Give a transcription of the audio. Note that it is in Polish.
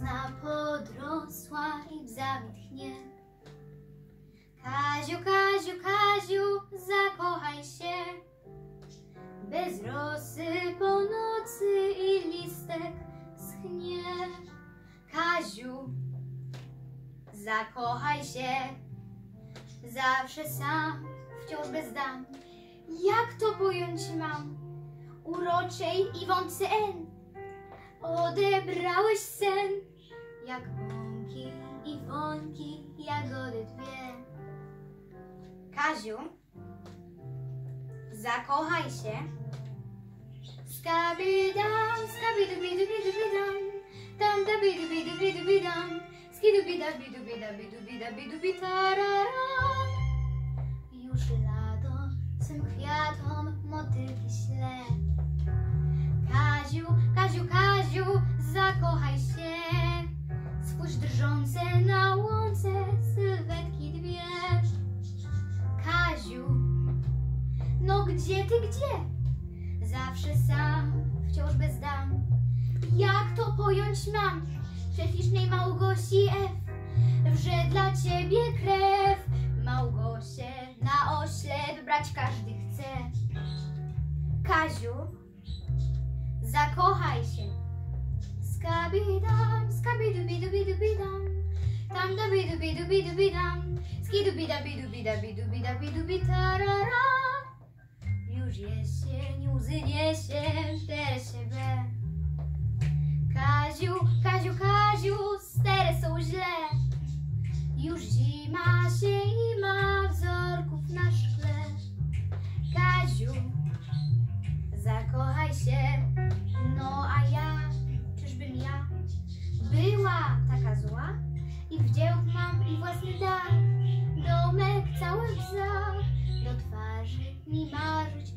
Wiosna podrosła i zawitchnie. Kaziu, Kaziu, Kaziu, zakochaj się. Bez rosy po nocy i listek schnie. Kaziu, zakochaj się. Zawsze sam, wciąż bez dam. Jak to pojąć mam? Uroczej Iwonce N. Odebrałeś sen, jak bąki i wąki, jagody dwie. Kaziu, zakochaj się. Skabidam, skabidubidubidubidam, tam dabidubidubidubidam, skidubidabidubidabidubidabidubitarara. Już lato swym kwiatom motylki śle. Kaziu, Kaziu, Kaziu, gdzie ty, gdzie? Zawsze sam, wciąż bez dam. Jak to pojąć mam? Przefisznej Małgosi F. Wrze dla ciebie krew. Małgosie na oślep brać każdy chce. Kaziu, zakochaj się. Skabidam, skabidubidubidubidam, tam dabidubidubidubidam, skidubidabidubidabidubidabidubitarara. Już jesień, łzy niesie te siebie. Kaziu, Kaziu, Kaziu, stery są źle. Już zima się i ma wzorków na szkle. Kaziu, zakochaj się, no a ja, czyżbym ja była taka zła? I wdzięk mam i własny dar, domek cały w zar, do twarzy mi marzyć